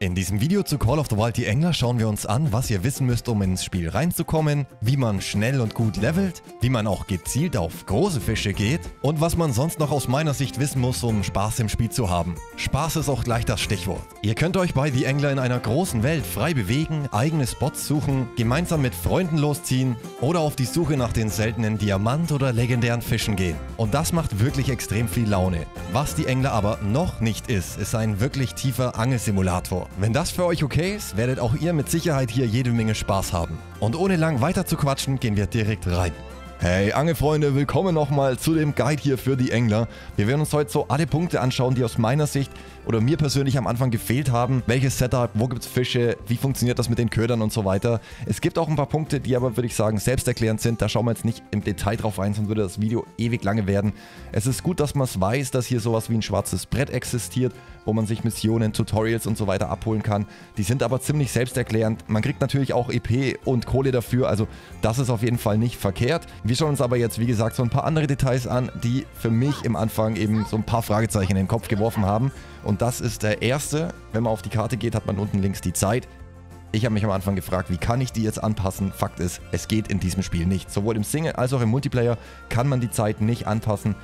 In diesem Video zu Call of the Wild die Engler schauen wir uns an, was ihr wissen müsst, um ins Spiel reinzukommen, wie man schnell und gut levelt, wie man auch gezielt auf große Fische geht und was man sonst noch aus meiner Sicht wissen muss, um Spaß im Spiel zu haben. Spaß ist auch gleich das Stichwort. Ihr könnt euch bei The Engler in einer großen Welt frei bewegen, eigene Spots suchen, gemeinsam mit Freunden losziehen oder auf die Suche nach den seltenen Diamant- oder legendären Fischen gehen. Und das macht wirklich extrem viel Laune. Was die Engler aber noch nicht ist, ist ein wirklich tiefer Angelsimulator. Wenn das für euch okay ist, werdet auch ihr mit Sicherheit hier jede Menge Spaß haben. Und ohne lang weiter zu quatschen, gehen wir direkt rein. Hey Angelfreunde, willkommen nochmal zu dem Guide hier für die Engler. Wir werden uns heute so alle Punkte anschauen, die aus meiner Sicht oder mir persönlich am Anfang gefehlt haben. Welches Setup, wo gibt es Fische, wie funktioniert das mit den Ködern und so weiter. Es gibt auch ein paar Punkte, die aber, würde ich sagen, selbsterklärend sind. Da schauen wir jetzt nicht im Detail drauf ein, sonst würde das Video ewig lange werden. Es ist gut, dass man es weiß, dass hier sowas wie ein schwarzes Brett existiert, wo man sich Missionen, Tutorials und so weiter abholen kann. Die sind aber ziemlich selbsterklärend. Man kriegt natürlich auch EP und Kohle dafür, also das ist auf jeden Fall nicht verkehrt. Wir schauen uns aber jetzt, wie gesagt, so ein paar andere Details an, die für mich im Anfang eben so ein paar Fragezeichen in den Kopf geworfen haben. Und das ist der erste. Wenn man auf die Karte geht, hat man unten links die Zeit. Ich habe mich am Anfang gefragt, wie kann ich die jetzt anpassen? Fakt ist, es geht in diesem Spiel nicht. Sowohl im Single als auch im Multiplayer kann man die Zeit nicht anpassen.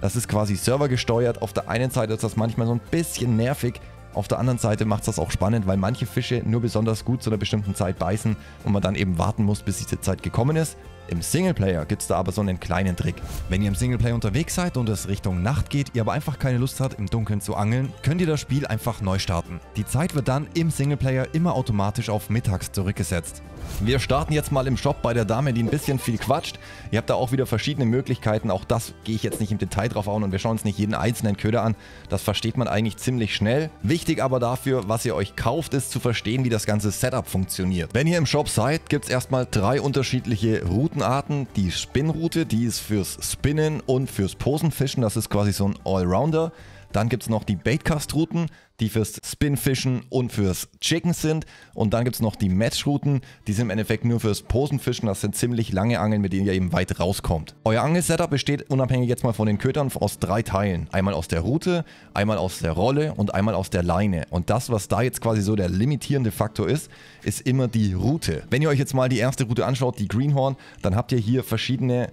Das ist quasi servergesteuert. Auf der einen Seite ist das manchmal so ein bisschen nervig. Auf der anderen Seite macht es das auch spannend, weil manche Fische nur besonders gut zu einer bestimmten Zeit beißen und man dann eben warten muss, bis diese Zeit gekommen ist. Im Singleplayer gibt es da aber so einen kleinen Trick. Wenn ihr im Singleplayer unterwegs seid und es Richtung Nacht geht, ihr aber einfach keine Lust habt, im Dunkeln zu angeln, könnt ihr das Spiel einfach neu starten. Die Zeit wird dann im Singleplayer immer automatisch auf mittags zurückgesetzt. Wir starten jetzt mal im Shop bei der Dame, die ein bisschen viel quatscht. Ihr habt da auch wieder verschiedene Möglichkeiten. Auch das gehe ich jetzt nicht im Detail drauf an und wir schauen uns nicht jeden einzelnen Köder an. Das versteht man eigentlich ziemlich schnell. Wichtig aber dafür, was ihr euch kauft, ist zu verstehen, wie das ganze Setup funktioniert. Wenn ihr im Shop seid, gibt es erstmal drei unterschiedliche Routenarten. Die Spin-Route, die ist fürs Spinnen und fürs Posenfischen. Das ist quasi so ein Allrounder. Dann gibt es noch die Baitcast-Routen, die fürs Spinfischen und fürs Chicken sind. Und dann gibt es noch die Match-Routen, die sind im Endeffekt nur fürs Posenfischen. Das sind ziemlich lange Angeln, mit denen ihr eben weit rauskommt. Euer Angelsetup besteht unabhängig jetzt mal von den Ködern aus drei Teilen. Einmal aus der Route, einmal aus der Rolle und einmal aus der Leine. Und das, was da jetzt quasi so der limitierende Faktor ist, ist immer die Route. Wenn ihr euch jetzt mal die erste Route anschaut, die Greenhorn, dann habt ihr hier verschiedene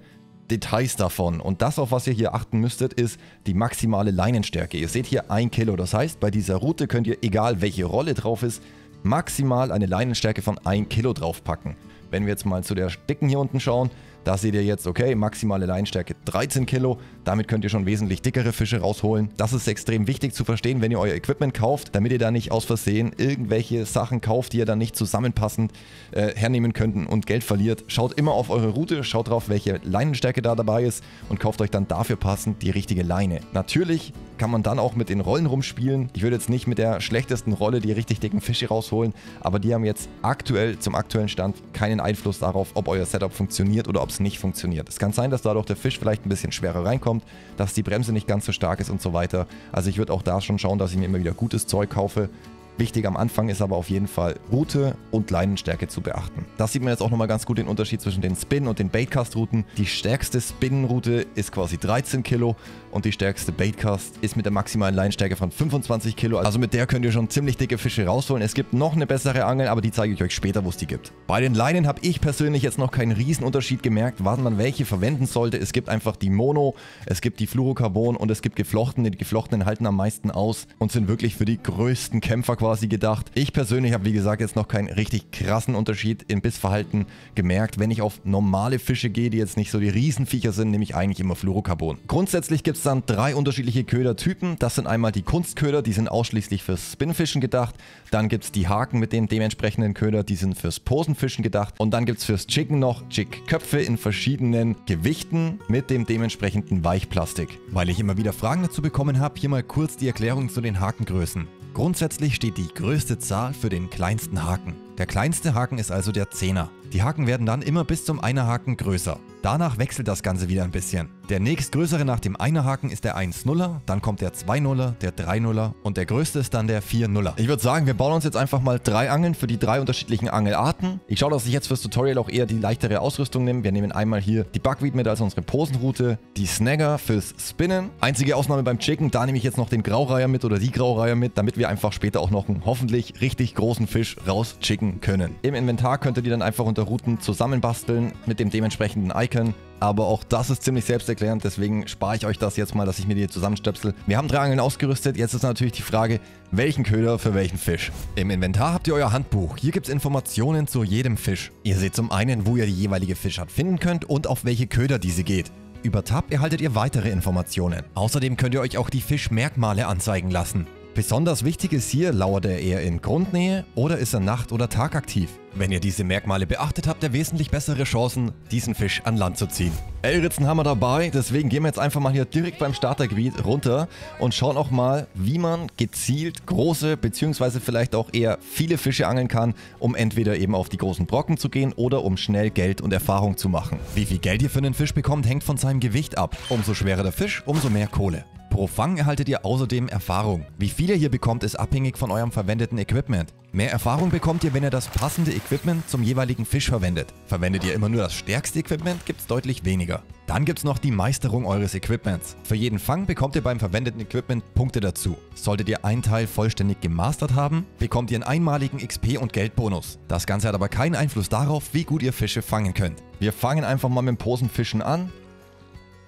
Details davon. Und das, auf was ihr hier achten müsstet, ist die maximale Leinenstärke. Ihr seht hier 1 Kilo. Das heißt, bei dieser Route könnt ihr, egal welche Rolle drauf ist, maximal eine Leinenstärke von 1 Kilo draufpacken. Wenn wir jetzt mal zu der dicken hier unten schauen, da seht ihr jetzt, okay, maximale Leinstärke 13 Kilo. Damit könnt ihr schon wesentlich dickere Fische rausholen. Das ist extrem wichtig zu verstehen, wenn ihr euer Equipment kauft, damit ihr da nicht aus Versehen irgendwelche Sachen kauft, die ihr dann nicht zusammenpassend äh, hernehmen könnt und Geld verliert. Schaut immer auf eure Route, schaut drauf, welche Leinenstärke da dabei ist und kauft euch dann dafür passend die richtige Leine. Natürlich kann man dann auch mit den Rollen rumspielen. Ich würde jetzt nicht mit der schlechtesten Rolle die richtig dicken Fische rausholen, aber die haben jetzt aktuell zum aktuellen Stand keinen Einfluss darauf, ob euer Setup funktioniert oder ob es nicht funktioniert. Es kann sein, dass dadurch der Fisch vielleicht ein bisschen schwerer reinkommt, dass die Bremse nicht ganz so stark ist und so weiter. Also ich würde auch da schon schauen, dass ich mir immer wieder gutes Zeug kaufe. Wichtig am Anfang ist aber auf jeden Fall Route und Leinenstärke zu beachten. Da sieht man jetzt auch nochmal ganz gut den Unterschied zwischen den Spin- und den Baitcast-Routen. Die stärkste Spin-Route ist quasi 13 Kilo und die stärkste Baitcast ist mit der maximalen Leinenstärke von 25 Kilo. Also mit der könnt ihr schon ziemlich dicke Fische rausholen. Es gibt noch eine bessere Angel, aber die zeige ich euch später, wo es die gibt. Bei den Leinen habe ich persönlich jetzt noch keinen Riesenunterschied gemerkt, wann man welche verwenden sollte. Es gibt einfach die Mono, es gibt die Fluorocarbon und es gibt geflochtene. Die geflochtenen halten am meisten aus und sind wirklich für die größten Kämpfer quasi gedacht. Ich persönlich habe, wie gesagt, jetzt noch keinen richtig krassen Unterschied im Bissverhalten gemerkt. Wenn ich auf normale Fische gehe, die jetzt nicht so die Riesenviecher sind, nehme ich eigentlich immer Fluorocarbon. Grundsätzlich gibt es dann drei unterschiedliche Ködertypen. Das sind einmal die Kunstköder, die sind ausschließlich fürs Spinnfischen gedacht. Dann gibt es die Haken mit dem dementsprechenden Köder, die sind fürs Posenfischen gedacht. Und dann gibt es fürs Chicken noch Chick-Köpfe in verschiedenen Gewichten mit dem dementsprechenden Weichplastik. Weil ich immer wieder Fragen dazu bekommen habe, hier mal kurz die Erklärung zu den Hakengrößen. Grundsätzlich steht die größte Zahl für den kleinsten Haken. Der kleinste Haken ist also der Zehner. Die Haken werden dann immer bis zum Einerhaken größer. Danach wechselt das Ganze wieder ein bisschen. Der nächstgrößere nach dem Einerhaken ist der 1-0er, dann kommt der 2-0er, der 3-0er und der größte ist dann der 4-0er. Ich würde sagen, wir bauen uns jetzt einfach mal drei Angeln für die drei unterschiedlichen Angelarten. Ich schaue, dass ich jetzt fürs Tutorial auch eher die leichtere Ausrüstung nehme. Wir nehmen einmal hier die Buckwheat mit als unsere Posenroute, die Snagger fürs Spinnen. Einzige Ausnahme beim Chicken, da nehme ich jetzt noch den Graureiher mit oder die Graureiher mit, damit wir einfach später auch noch einen hoffentlich richtig großen Fisch rauschicken können. Im Inventar könnt ihr die dann einfach unter Routen zusammenbasteln mit dem dementsprechenden Icon aber auch das ist ziemlich selbsterklärend, deswegen spare ich euch das jetzt mal, dass ich mir die zusammenstöpsel. Wir haben drei Angeln ausgerüstet, jetzt ist natürlich die Frage, welchen Köder für welchen Fisch. Im Inventar habt ihr euer Handbuch, hier gibt es Informationen zu jedem Fisch. Ihr seht zum einen, wo ihr die jeweilige Fischart finden könnt und auf welche Köder diese geht. Über Tab erhaltet ihr weitere Informationen. Außerdem könnt ihr euch auch die Fischmerkmale anzeigen lassen. Besonders wichtig ist hier, lauert er eher in Grundnähe oder ist er nacht- oder tagaktiv. Wenn ihr diese Merkmale beachtet, habt ihr wesentlich bessere Chancen, diesen Fisch an Land zu ziehen. Elritzen haben wir dabei, deswegen gehen wir jetzt einfach mal hier direkt beim Startergebiet runter und schauen auch mal, wie man gezielt große bzw. vielleicht auch eher viele Fische angeln kann, um entweder eben auf die großen Brocken zu gehen oder um schnell Geld und Erfahrung zu machen. Wie viel Geld ihr für einen Fisch bekommt, hängt von seinem Gewicht ab. Umso schwerer der Fisch, umso mehr Kohle. Pro Fang erhaltet ihr außerdem Erfahrung. Wie viel ihr hier bekommt, ist abhängig von eurem verwendeten Equipment. Mehr Erfahrung bekommt ihr, wenn ihr das passende Equipment zum jeweiligen Fisch verwendet. Verwendet ihr immer nur das stärkste Equipment, gibt es deutlich weniger. Dann gibt es noch die Meisterung eures Equipments. Für jeden Fang bekommt ihr beim verwendeten Equipment Punkte dazu. Solltet ihr einen Teil vollständig gemastert haben, bekommt ihr einen einmaligen XP- und Geldbonus. Das Ganze hat aber keinen Einfluss darauf, wie gut ihr Fische fangen könnt. Wir fangen einfach mal mit dem Posenfischen an,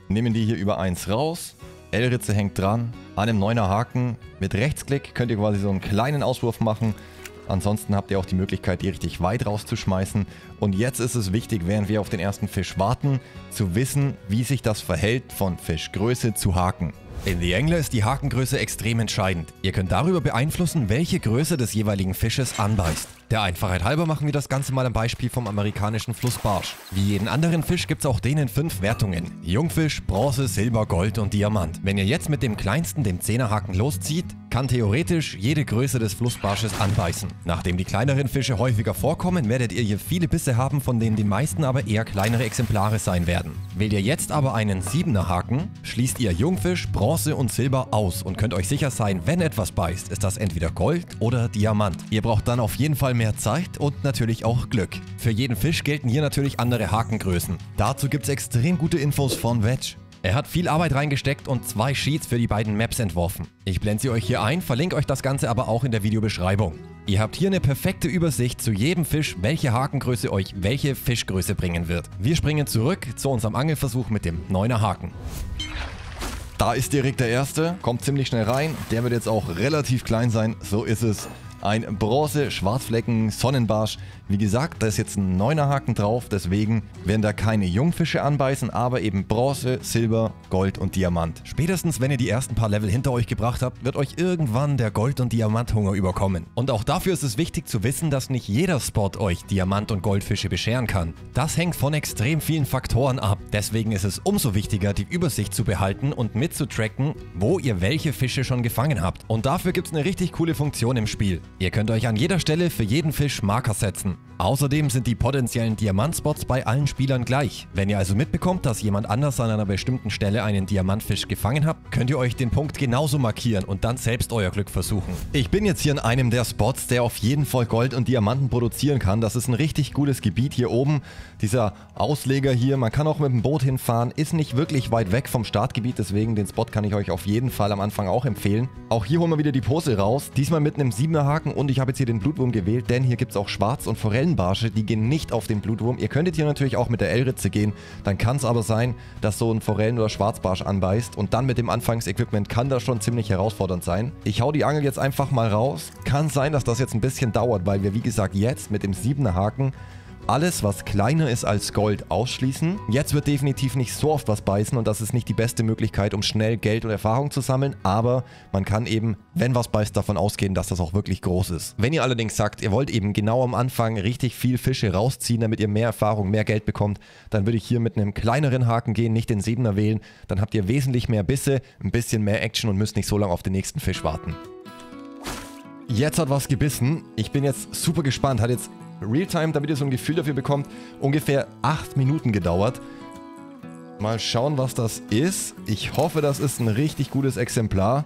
nehmen die hier über eins raus L-Ritze hängt dran, an einem 9er Haken. Mit Rechtsklick könnt ihr quasi so einen kleinen Auswurf machen. Ansonsten habt ihr auch die Möglichkeit, die richtig weit rauszuschmeißen. Und jetzt ist es wichtig, während wir auf den ersten Fisch warten, zu wissen, wie sich das verhält von Fischgröße zu Haken. In The Angler ist die Hakengröße extrem entscheidend. Ihr könnt darüber beeinflussen, welche Größe des jeweiligen Fisches anbeißt. Der Einfachheit halber machen wir das Ganze mal am Beispiel vom amerikanischen Flussbarsch. Wie jeden anderen Fisch gibt es auch denen fünf Wertungen. Jungfisch, Bronze, Silber, Gold und Diamant. Wenn ihr jetzt mit dem kleinsten, dem Zehnerhaken loszieht, kann theoretisch jede Größe des Flussbarsches anbeißen. Nachdem die kleineren Fische häufiger vorkommen, werdet ihr hier viele Bisse haben, von denen die meisten aber eher kleinere Exemplare sein werden. Wählt ihr jetzt aber einen Siebener Haken, schließt ihr Jungfisch, Bronze und Silber aus und könnt euch sicher sein, wenn etwas beißt, ist das entweder Gold oder Diamant. Ihr braucht dann auf jeden Fall mehr Zeit und natürlich auch Glück. Für jeden Fisch gelten hier natürlich andere Hakengrößen. Dazu gibt es extrem gute Infos von Wedge. Er hat viel Arbeit reingesteckt und zwei Sheets für die beiden Maps entworfen. Ich blende sie euch hier ein, verlinke euch das Ganze aber auch in der Videobeschreibung. Ihr habt hier eine perfekte Übersicht zu jedem Fisch, welche Hakengröße euch welche Fischgröße bringen wird. Wir springen zurück zu unserem Angelversuch mit dem 9er Haken. Da ist direkt der erste, kommt ziemlich schnell rein. Der wird jetzt auch relativ klein sein, so ist es. Ein Bronze, Schwarzflecken, Sonnenbarsch. Wie gesagt, da ist jetzt ein neuner Haken drauf, deswegen werden da keine Jungfische anbeißen, aber eben Bronze, Silber, Gold und Diamant. Spätestens, wenn ihr die ersten paar Level hinter euch gebracht habt, wird euch irgendwann der Gold- und Diamanthunger überkommen. Und auch dafür ist es wichtig zu wissen, dass nicht jeder Spot euch Diamant- und Goldfische bescheren kann. Das hängt von extrem vielen Faktoren ab. Deswegen ist es umso wichtiger, die Übersicht zu behalten und mitzutracken, wo ihr welche Fische schon gefangen habt. Und dafür gibt es eine richtig coole Funktion im Spiel. Ihr könnt euch an jeder Stelle für jeden Fisch Marker setzen. Außerdem sind die potenziellen Diamantspots bei allen Spielern gleich. Wenn ihr also mitbekommt, dass jemand anders an einer bestimmten Stelle einen Diamantfisch gefangen habt, könnt ihr euch den Punkt genauso markieren und dann selbst euer Glück versuchen. Ich bin jetzt hier in einem der Spots, der auf jeden Fall Gold und Diamanten produzieren kann. Das ist ein richtig gutes Gebiet hier oben. Dieser Ausleger hier, man kann auch mit dem Boot hinfahren, ist nicht wirklich weit weg vom Startgebiet, deswegen den Spot kann ich euch auf jeden Fall am Anfang auch empfehlen. Auch hier holen wir wieder die Pose raus, diesmal mit einem 7er Haken und ich habe jetzt hier den Blutwurm gewählt, denn hier gibt es auch Schwarz- und Forellenbarsche, die gehen nicht auf den Blutwurm. Ihr könntet hier natürlich auch mit der L-Ritze gehen, dann kann es aber sein, dass so ein Forellen- oder Schwarzbarsch anbeißt und dann mit dem Anfangsequipment kann das schon ziemlich herausfordernd sein. Ich hau die Angel jetzt einfach mal raus. Kann sein, dass das jetzt ein bisschen dauert, weil wir wie gesagt jetzt mit dem 7er Haken alles, was kleiner ist als Gold, ausschließen. Jetzt wird definitiv nicht so oft was beißen und das ist nicht die beste Möglichkeit, um schnell Geld und Erfahrung zu sammeln, aber man kann eben, wenn was beißt, davon ausgehen, dass das auch wirklich groß ist. Wenn ihr allerdings sagt, ihr wollt eben genau am Anfang richtig viel Fische rausziehen, damit ihr mehr Erfahrung, mehr Geld bekommt, dann würde ich hier mit einem kleineren Haken gehen, nicht den 7er wählen, dann habt ihr wesentlich mehr Bisse, ein bisschen mehr Action und müsst nicht so lange auf den nächsten Fisch warten. Jetzt hat was gebissen. Ich bin jetzt super gespannt. Hat jetzt Realtime, damit ihr so ein Gefühl dafür bekommt, ungefähr 8 Minuten gedauert. Mal schauen, was das ist. Ich hoffe, das ist ein richtig gutes Exemplar.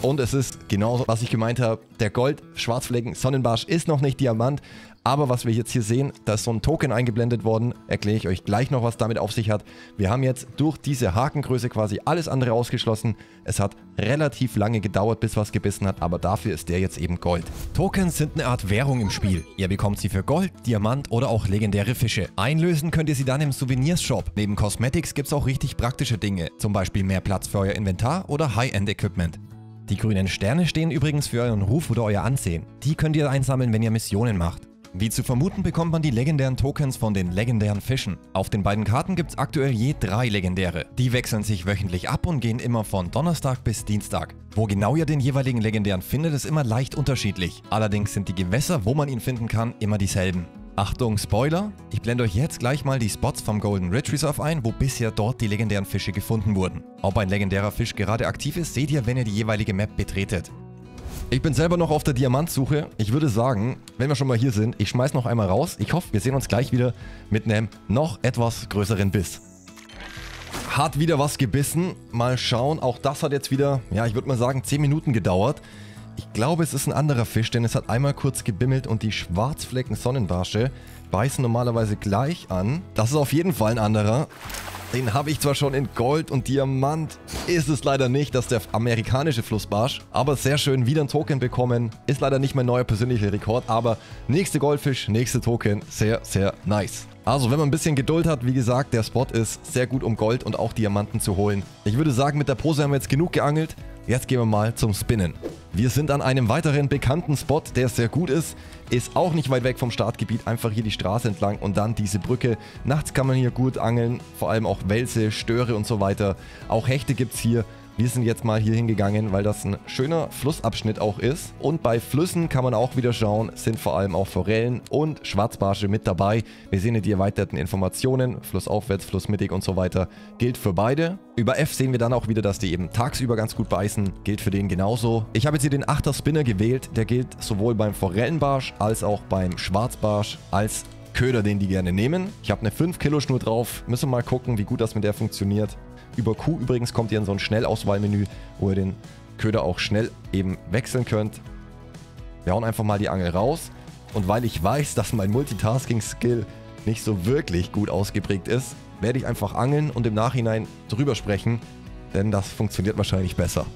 Und es ist genauso, was ich gemeint habe. Der Gold-Schwarzflecken Sonnenbarsch ist noch nicht Diamant. Aber was wir jetzt hier sehen, da ist so ein Token eingeblendet worden. Erkläre ich euch gleich noch, was damit auf sich hat. Wir haben jetzt durch diese Hakengröße quasi alles andere ausgeschlossen. Es hat relativ lange gedauert, bis was gebissen hat, aber dafür ist der jetzt eben Gold. Tokens sind eine Art Währung im Spiel. Ihr bekommt sie für Gold, Diamant oder auch legendäre Fische. Einlösen könnt ihr sie dann im Souvenirs-Shop. Neben Cosmetics gibt es auch richtig praktische Dinge. Zum Beispiel mehr Platz für euer Inventar oder High-End-Equipment. Die grünen Sterne stehen übrigens für euren Ruf oder euer Ansehen. Die könnt ihr einsammeln, wenn ihr Missionen macht. Wie zu vermuten bekommt man die legendären Tokens von den legendären Fischen. Auf den beiden Karten gibt es aktuell je drei legendäre. Die wechseln sich wöchentlich ab und gehen immer von Donnerstag bis Dienstag. Wo genau ihr den jeweiligen legendären findet, ist immer leicht unterschiedlich. Allerdings sind die Gewässer, wo man ihn finden kann, immer dieselben. Achtung, Spoiler! Ich blende euch jetzt gleich mal die Spots vom Golden Ridge Reserve ein, wo bisher dort die legendären Fische gefunden wurden. Ob ein legendärer Fisch gerade aktiv ist, seht ihr, wenn ihr die jeweilige Map betretet. Ich bin selber noch auf der Diamantsuche. Ich würde sagen, wenn wir schon mal hier sind, ich schmeiß noch einmal raus. Ich hoffe, wir sehen uns gleich wieder mit einem noch etwas größeren Biss. Hat wieder was gebissen. Mal schauen. Auch das hat jetzt wieder, ja, ich würde mal sagen, 10 Minuten gedauert. Ich glaube, es ist ein anderer Fisch, denn es hat einmal kurz gebimmelt und die Schwarzflecken Sonnenbarsche beißen normalerweise gleich an. Das ist auf jeden Fall ein anderer. Den habe ich zwar schon in Gold und Diamant, ist es leider nicht, das ist der amerikanische Flussbarsch. Aber sehr schön, wieder ein Token bekommen. Ist leider nicht mein neuer persönlicher Rekord, aber nächste Goldfisch, nächste Token, sehr, sehr nice. Also, wenn man ein bisschen Geduld hat, wie gesagt, der Spot ist sehr gut, um Gold und auch Diamanten zu holen. Ich würde sagen, mit der Pose haben wir jetzt genug geangelt. Jetzt gehen wir mal zum Spinnen. Wir sind an einem weiteren bekannten Spot, der sehr gut ist. Ist auch nicht weit weg vom Startgebiet, einfach hier die Straße entlang und dann diese Brücke. Nachts kann man hier gut angeln, vor allem auch Wälse, Störe und so weiter. Auch Hechte gibt es hier. Wir sind jetzt mal hier hingegangen, weil das ein schöner Flussabschnitt auch ist. Und bei Flüssen kann man auch wieder schauen, sind vor allem auch Forellen und Schwarzbarsche mit dabei. Wir sehen hier die erweiterten Informationen, flussaufwärts, flussmittig und so weiter. Gilt für beide. Über F sehen wir dann auch wieder, dass die eben tagsüber ganz gut beißen. Gilt für den genauso. Ich habe jetzt hier den 8er Spinner gewählt. Der gilt sowohl beim Forellenbarsch als auch beim Schwarzbarsch als Köder, den die gerne nehmen. Ich habe eine 5 Kilo Schnur drauf. Müssen wir mal gucken, wie gut das mit der funktioniert. Über Q übrigens kommt ihr in so ein Schnellauswahlmenü, wo ihr den Köder auch schnell eben wechseln könnt. Wir hauen einfach mal die Angel raus. Und weil ich weiß, dass mein Multitasking-Skill nicht so wirklich gut ausgeprägt ist, werde ich einfach angeln und im Nachhinein drüber sprechen, denn das funktioniert wahrscheinlich besser.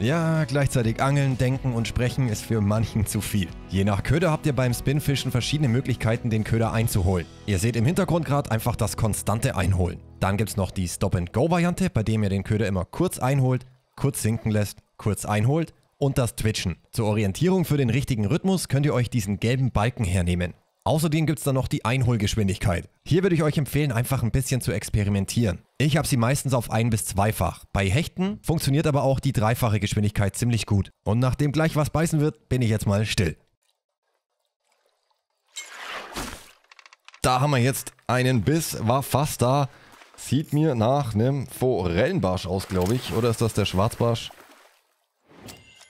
Ja, gleichzeitig angeln, denken und sprechen ist für manchen zu viel. Je nach Köder habt ihr beim Spinfischen verschiedene Möglichkeiten, den Köder einzuholen. Ihr seht im Hintergrund gerade einfach das konstante Einholen. Dann gibt es noch die Stop-and-Go-Variante, bei dem ihr den Köder immer kurz einholt, kurz sinken lässt, kurz einholt und das Twitchen. Zur Orientierung für den richtigen Rhythmus könnt ihr euch diesen gelben Balken hernehmen. Außerdem gibt es dann noch die Einholgeschwindigkeit. Hier würde ich euch empfehlen, einfach ein bisschen zu experimentieren. Ich habe sie meistens auf ein- bis zweifach. Bei Hechten funktioniert aber auch die dreifache Geschwindigkeit ziemlich gut. Und nachdem gleich was beißen wird, bin ich jetzt mal still. Da haben wir jetzt einen Biss, war fast da. Sieht mir nach einem Forellenbarsch aus, glaube ich. Oder ist das der Schwarzbarsch?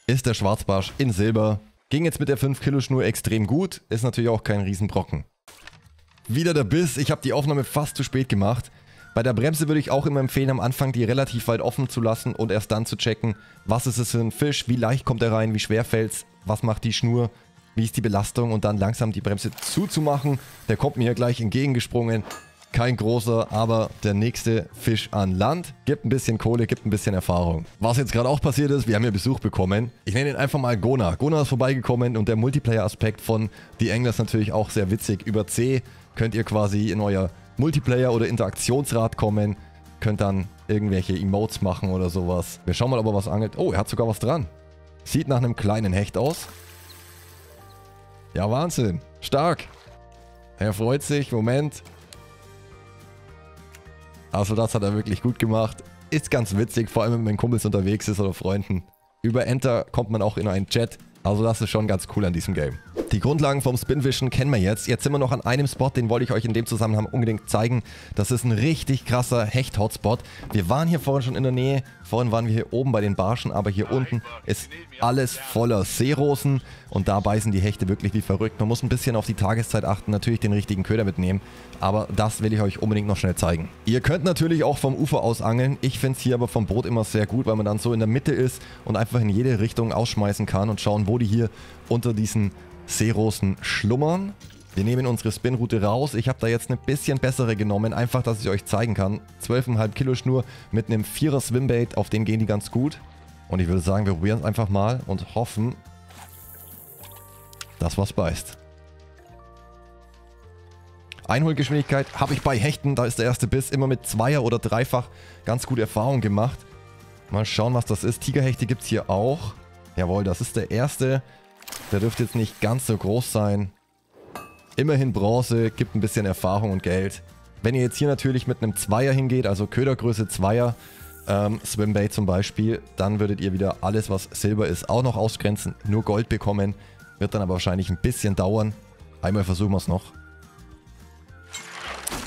Ist der Schwarzbarsch in Silber. Ging jetzt mit der 5 Kilo Schnur extrem gut, ist natürlich auch kein Riesenbrocken. Wieder der Biss, ich habe die Aufnahme fast zu spät gemacht. Bei der Bremse würde ich auch immer empfehlen, am Anfang die relativ weit offen zu lassen und erst dann zu checken, was ist es für ein Fisch, wie leicht kommt er rein, wie schwer fällt's, was macht die Schnur, wie ist die Belastung und dann langsam die Bremse zuzumachen. Der kommt mir gleich entgegengesprungen. Kein großer, aber der nächste Fisch an Land. Gibt ein bisschen Kohle, gibt ein bisschen Erfahrung. Was jetzt gerade auch passiert ist, wir haben hier Besuch bekommen. Ich nenne ihn einfach mal Gona. Gona ist vorbeigekommen und der Multiplayer-Aspekt von The Angler ist natürlich auch sehr witzig. Über C könnt ihr quasi in euer Multiplayer- oder Interaktionsrad kommen. Könnt dann irgendwelche Emotes machen oder sowas. Wir schauen mal, ob er was angelt. Oh, er hat sogar was dran. Sieht nach einem kleinen Hecht aus. Ja, Wahnsinn. Stark. Er freut sich. Moment. Also das hat er wirklich gut gemacht. Ist ganz witzig, vor allem wenn man mit Kumpels unterwegs ist oder Freunden. Über Enter kommt man auch in einen Chat. Also das ist schon ganz cool an diesem Game. Die Grundlagen vom Spinfischen kennen wir jetzt. Jetzt sind wir noch an einem Spot, den wollte ich euch in dem Zusammenhang unbedingt zeigen. Das ist ein richtig krasser Hecht-Hotspot. Wir waren hier vorhin schon in der Nähe. Vorhin waren wir hier oben bei den Barschen, aber hier unten ist alles voller Seerosen und da beißen die Hechte wirklich wie verrückt. Man muss ein bisschen auf die Tageszeit achten, natürlich den richtigen Köder mitnehmen, aber das will ich euch unbedingt noch schnell zeigen. Ihr könnt natürlich auch vom Ufer aus angeln. Ich finde es hier aber vom Boot immer sehr gut, weil man dann so in der Mitte ist und einfach in jede Richtung ausschmeißen kann und schauen, wo die hier unter diesen Seerosen schlummern. Wir nehmen unsere Spinroute raus. Ich habe da jetzt eine bisschen bessere genommen, einfach, dass ich euch zeigen kann. 12,5 Kilo Schnur mit einem 4er Swimbait, auf den gehen die ganz gut. Und ich würde sagen, wir probieren es einfach mal und hoffen, dass was beißt. Einholgeschwindigkeit habe ich bei Hechten, da ist der erste Biss, immer mit Zweier oder Dreifach ganz gute Erfahrung gemacht. Mal schauen, was das ist. Tigerhechte gibt es hier auch. Jawohl, das ist der erste. Der dürfte jetzt nicht ganz so groß sein. Immerhin Bronze, gibt ein bisschen Erfahrung und Geld. Wenn ihr jetzt hier natürlich mit einem Zweier hingeht, also Ködergröße Zweier, ähm, Swimbait zum Beispiel, dann würdet ihr wieder alles, was Silber ist, auch noch ausgrenzen, nur Gold bekommen. Wird dann aber wahrscheinlich ein bisschen dauern. Einmal versuchen wir es noch.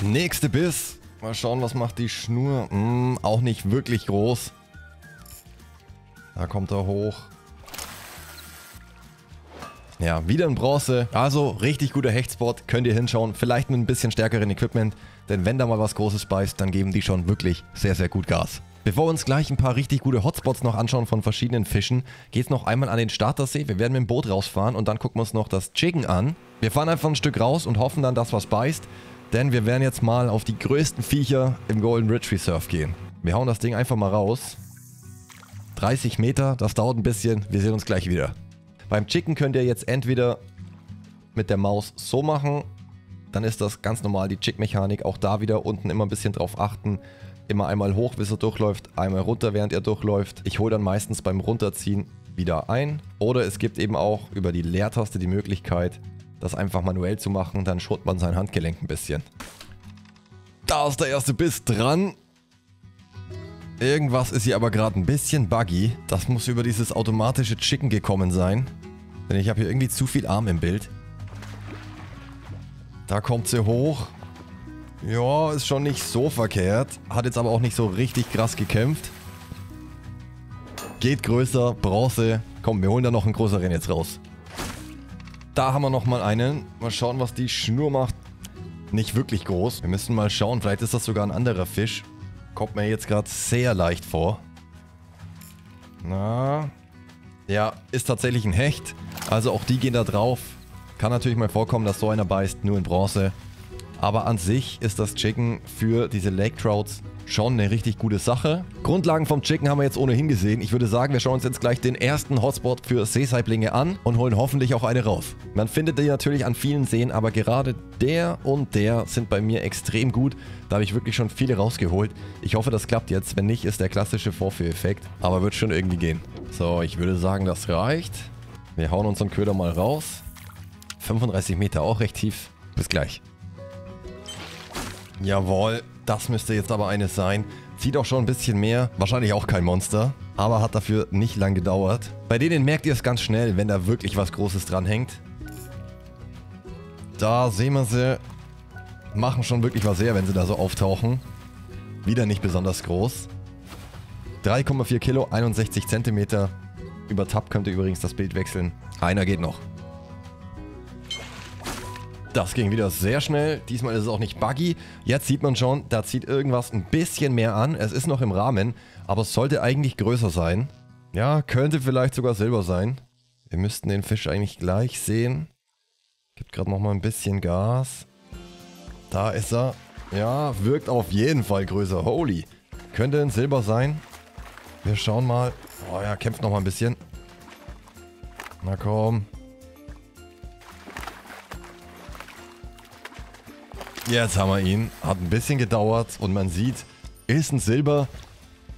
Nächste Biss. Mal schauen, was macht die Schnur. Hm, auch nicht wirklich groß. Da kommt er hoch. Ja, wieder in Bronze. Also richtig guter Hechtspot. Könnt ihr hinschauen. Vielleicht mit ein bisschen stärkeren Equipment. Denn wenn da mal was Großes beißt, dann geben die schon wirklich sehr, sehr gut Gas. Bevor wir uns gleich ein paar richtig gute Hotspots noch anschauen von verschiedenen Fischen, geht es noch einmal an den Startersee. Wir werden mit dem Boot rausfahren und dann gucken wir uns noch das Chicken an. Wir fahren einfach ein Stück raus und hoffen dann, dass was beißt. Denn wir werden jetzt mal auf die größten Viecher im Golden Ridge Reserve gehen. Wir hauen das Ding einfach mal raus. 30 Meter, das dauert ein bisschen. Wir sehen uns gleich wieder. Beim Chicken könnt ihr jetzt entweder mit der Maus so machen, dann ist das ganz normal die Chick-Mechanik. Auch da wieder unten immer ein bisschen drauf achten. Immer einmal hoch, bis er durchläuft, einmal runter, während er durchläuft. Ich hole dann meistens beim Runterziehen wieder ein. Oder es gibt eben auch über die Leertaste die Möglichkeit, das einfach manuell zu machen. Dann schont man sein Handgelenk ein bisschen. Da ist der erste Biss dran. Irgendwas ist hier aber gerade ein bisschen buggy. Das muss über dieses automatische Chicken gekommen sein. Denn ich habe hier irgendwie zu viel Arm im Bild. Da kommt sie hoch. Ja, ist schon nicht so verkehrt. Hat jetzt aber auch nicht so richtig krass gekämpft. Geht größer, Bronze. Komm, wir holen da noch einen größeren jetzt raus. Da haben wir nochmal einen. Mal schauen, was die Schnur macht. Nicht wirklich groß. Wir müssen mal schauen, vielleicht ist das sogar ein anderer Fisch. Kommt mir jetzt gerade sehr leicht vor. Na. Ja, ist tatsächlich ein Hecht. Also auch die gehen da drauf. Kann natürlich mal vorkommen, dass so einer beißt, nur in Bronze. Aber an sich ist das Chicken für diese Lake Trouts schon eine richtig gute Sache. Grundlagen vom Chicken haben wir jetzt ohnehin gesehen. Ich würde sagen, wir schauen uns jetzt gleich den ersten Hotspot für Seesaiblinge an und holen hoffentlich auch eine raus. Man findet die natürlich an vielen Seen, aber gerade der und der sind bei mir extrem gut. Da habe ich wirklich schon viele rausgeholt. Ich hoffe, das klappt jetzt. Wenn nicht, ist der klassische Vorführeffekt. Aber wird schon irgendwie gehen. So, ich würde sagen, das reicht. Wir hauen unseren Köder mal raus. 35 Meter, auch recht tief. Bis gleich. Jawohl, das müsste jetzt aber eines sein. Zieht auch schon ein bisschen mehr. Wahrscheinlich auch kein Monster. Aber hat dafür nicht lang gedauert. Bei denen merkt ihr es ganz schnell, wenn da wirklich was Großes dran hängt. Da sehen wir sie. Machen schon wirklich was her, wenn sie da so auftauchen. Wieder nicht besonders groß. 3,4 Kilo, 61 Zentimeter. Über Tab könnt ihr übrigens das Bild wechseln. Einer geht noch. Das ging wieder sehr schnell. Diesmal ist es auch nicht buggy. Jetzt sieht man schon, da zieht irgendwas ein bisschen mehr an. Es ist noch im Rahmen, aber es sollte eigentlich größer sein. Ja, könnte vielleicht sogar Silber sein. Wir müssten den Fisch eigentlich gleich sehen. Gibt gerade noch mal ein bisschen Gas. Da ist er. Ja, wirkt auf jeden Fall größer. Holy. Könnte ein Silber sein. Wir schauen mal. Oh ja, kämpft noch mal ein bisschen. Na komm. Jetzt haben wir ihn. Hat ein bisschen gedauert und man sieht, ist ein Silber.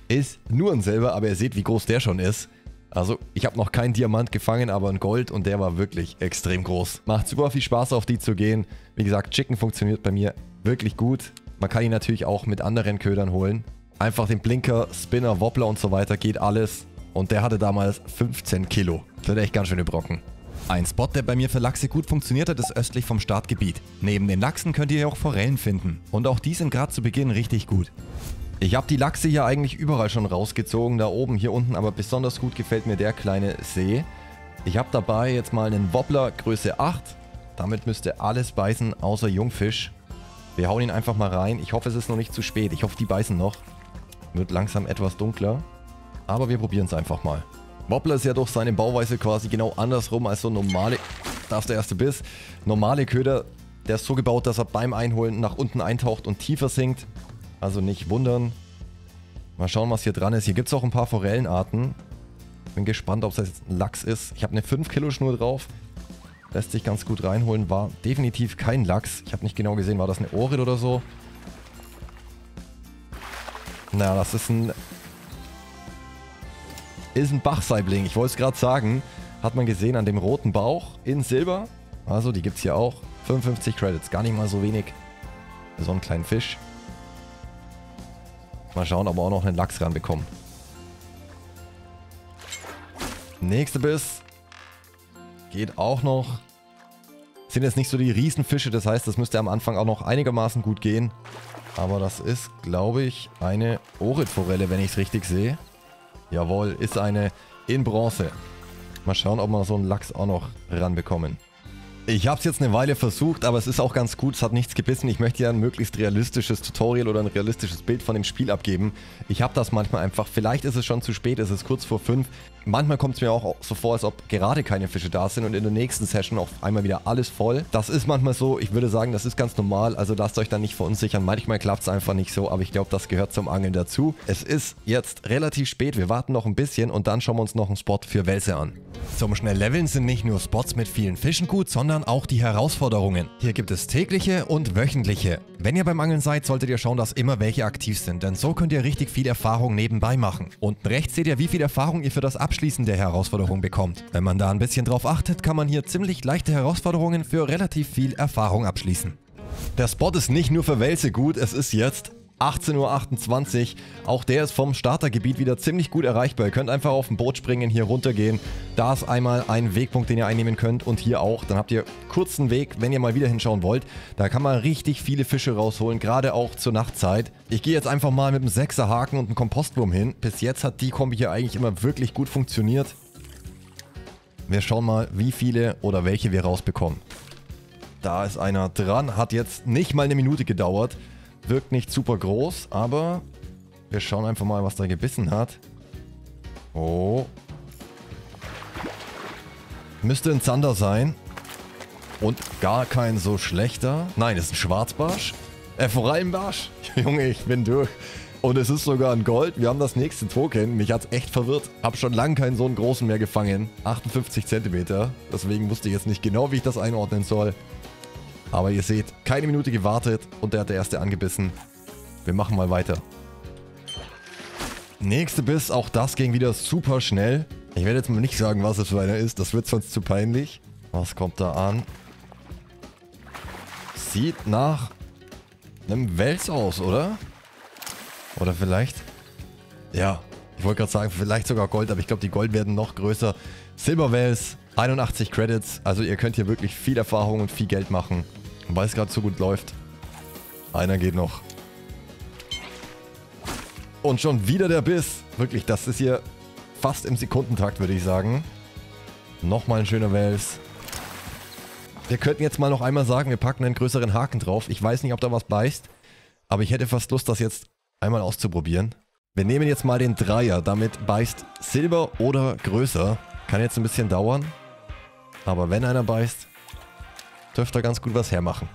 Ist nur ein Silber, aber ihr seht, wie groß der schon ist. Also, ich habe noch keinen Diamant gefangen, aber ein Gold und der war wirklich extrem groß. Macht super viel Spaß, auf die zu gehen. Wie gesagt, Chicken funktioniert bei mir wirklich gut. Man kann ihn natürlich auch mit anderen Ködern holen. Einfach den Blinker, Spinner, Wobbler und so weiter geht alles. Und der hatte damals 15 Kilo. Das echt ganz schöne Brocken. Ein Spot, der bei mir für Lachse gut funktioniert hat, ist östlich vom Startgebiet. Neben den Lachsen könnt ihr auch Forellen finden. Und auch die sind gerade zu Beginn richtig gut. Ich habe die Lachse hier eigentlich überall schon rausgezogen, da oben, hier unten, aber besonders gut gefällt mir der kleine See. Ich habe dabei jetzt mal einen Wobbler Größe 8. Damit müsste alles beißen, außer Jungfisch. Wir hauen ihn einfach mal rein. Ich hoffe, es ist noch nicht zu spät. Ich hoffe, die beißen noch. Wird langsam etwas dunkler. Aber wir probieren es einfach mal. Wobbler ist ja durch seine Bauweise quasi genau andersrum als so normale... Da ist der erste Biss. Normale Köder, der ist so gebaut, dass er beim Einholen nach unten eintaucht und tiefer sinkt. Also nicht wundern. Mal schauen, was hier dran ist. Hier gibt es auch ein paar Forellenarten. Bin gespannt, ob es jetzt ein Lachs ist. Ich habe eine 5 Kilo Schnur drauf. Lässt sich ganz gut reinholen. War definitiv kein Lachs. Ich habe nicht genau gesehen, war das eine Ohrrid oder so? Naja, das ist ein ist ein Bachsaibling. Ich wollte es gerade sagen. Hat man gesehen an dem roten Bauch in Silber. Also die gibt es hier auch. 55 Credits. Gar nicht mal so wenig. So einen kleinen Fisch. Mal schauen, ob wir auch noch einen Lachs ranbekommen. Nächste Biss. Geht auch noch. Sind jetzt nicht so die Riesenfische, das heißt, das müsste am Anfang auch noch einigermaßen gut gehen. Aber das ist, glaube ich, eine Orit-Forelle, wenn ich es richtig sehe. Jawohl, ist eine in Bronze. Mal schauen, ob wir so einen Lachs auch noch ranbekommen. Ich habe es jetzt eine Weile versucht, aber es ist auch ganz gut, es hat nichts gebissen. Ich möchte ja ein möglichst realistisches Tutorial oder ein realistisches Bild von dem Spiel abgeben. Ich habe das manchmal einfach, vielleicht ist es schon zu spät, es ist kurz vor 5. Manchmal kommt es mir auch so vor, als ob gerade keine Fische da sind und in der nächsten Session auf einmal wieder alles voll. Das ist manchmal so, ich würde sagen, das ist ganz normal, also lasst euch da nicht verunsichern. Manchmal klappt es einfach nicht so, aber ich glaube, das gehört zum Angeln dazu. Es ist jetzt relativ spät, wir warten noch ein bisschen und dann schauen wir uns noch einen Spot für Wälse an. Zum Schnellleveln sind nicht nur Spots mit vielen Fischen gut, sondern auch die Herausforderungen. Hier gibt es tägliche und wöchentliche. Wenn ihr beim Angeln seid, solltet ihr schauen, dass immer welche aktiv sind, denn so könnt ihr richtig viel Erfahrung nebenbei machen. Unten rechts seht ihr, wie viel Erfahrung ihr für das Abschließen der Herausforderung bekommt. Wenn man da ein bisschen drauf achtet, kann man hier ziemlich leichte Herausforderungen für relativ viel Erfahrung abschließen. Der Spot ist nicht nur für Wälse gut, es ist jetzt 18.28 Uhr. Auch der ist vom Startergebiet wieder ziemlich gut erreichbar. Ihr könnt einfach auf ein Boot springen, hier runtergehen. Da ist einmal ein Wegpunkt, den ihr einnehmen könnt und hier auch. Dann habt ihr kurzen Weg, wenn ihr mal wieder hinschauen wollt. Da kann man richtig viele Fische rausholen, gerade auch zur Nachtzeit. Ich gehe jetzt einfach mal mit einem 6er Haken und einem Kompostwurm hin. Bis jetzt hat die Kombi hier eigentlich immer wirklich gut funktioniert. Wir schauen mal, wie viele oder welche wir rausbekommen. Da ist einer dran, hat jetzt nicht mal eine Minute gedauert. Wirkt nicht super groß, aber wir schauen einfach mal, was da gebissen hat. Oh. Müsste ein Zander sein. Und gar kein so schlechter. Nein, ist ein Schwarzbarsch. Äh, Forellenbarsch. Junge, ich bin durch. Und es ist sogar ein Gold. Wir haben das nächste Token. Mich hat es echt verwirrt. Hab schon lange keinen so einen großen mehr gefangen. 58 cm. Deswegen wusste ich jetzt nicht genau, wie ich das einordnen soll. Aber ihr seht, keine Minute gewartet und der hat der erste angebissen. Wir machen mal weiter. Nächste Biss, auch das ging wieder super schnell. Ich werde jetzt mal nicht sagen, was es für einer ist, das wird sonst zu peinlich. Was kommt da an? Sieht nach einem Wels aus, oder? Oder vielleicht... Ja, ich wollte gerade sagen, vielleicht sogar Gold, aber ich glaube, die Gold werden noch größer. Silberwels, 81 Credits, also ihr könnt hier wirklich viel Erfahrung und viel Geld machen. Weil es gerade so gut läuft. Einer geht noch. Und schon wieder der Biss. Wirklich, das ist hier fast im Sekundentakt, würde ich sagen. Nochmal ein schöner Wels. Wir könnten jetzt mal noch einmal sagen, wir packen einen größeren Haken drauf. Ich weiß nicht, ob da was beißt. Aber ich hätte fast Lust, das jetzt einmal auszuprobieren. Wir nehmen jetzt mal den Dreier. Damit beißt Silber oder größer. Kann jetzt ein bisschen dauern. Aber wenn einer beißt, dürfte ganz gut was hermachen.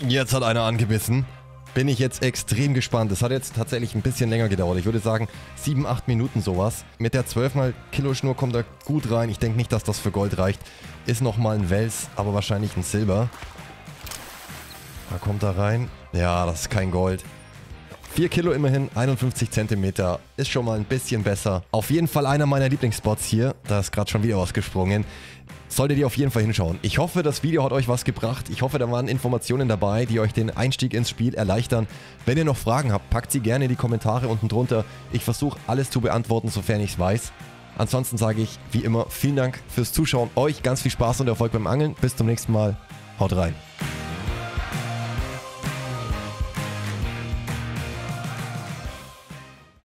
Jetzt hat einer angebissen. Bin ich jetzt extrem gespannt. Das hat jetzt tatsächlich ein bisschen länger gedauert. Ich würde sagen 7, 8 Minuten sowas. Mit der 12 mal Kilo Schnur kommt er gut rein. Ich denke nicht, dass das für Gold reicht. Ist nochmal ein Wels, aber wahrscheinlich ein Silber. Da kommt er rein. Ja, das ist kein Gold. 4 Kilo immerhin, 51 Zentimeter. Ist schon mal ein bisschen besser. Auf jeden Fall einer meiner Lieblingsspots hier. Da ist gerade schon wieder was gesprungen solltet ihr auf jeden Fall hinschauen. Ich hoffe, das Video hat euch was gebracht. Ich hoffe, da waren Informationen dabei, die euch den Einstieg ins Spiel erleichtern. Wenn ihr noch Fragen habt, packt sie gerne in die Kommentare unten drunter. Ich versuche alles zu beantworten, sofern ich es weiß. Ansonsten sage ich wie immer vielen Dank fürs Zuschauen. Euch ganz viel Spaß und Erfolg beim Angeln. Bis zum nächsten Mal. Haut rein.